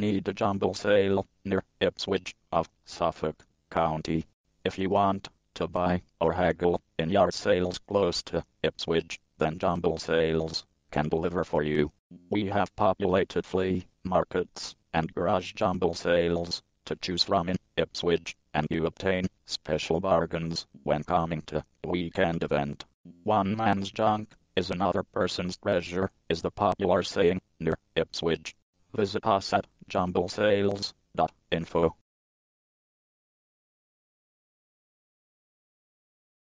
need a jumble sale near Ipswich of Suffolk County. If you want to buy or haggle in yard sales close to Ipswich, then Jumble Sales can deliver for you. We have populated flea markets and garage jumble sales to choose from in Ipswich, and you obtain special bargains when coming to weekend event. One man's junk is another person's treasure, is the popular saying near Ipswich. Visit us at jumblesales.info